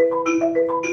Música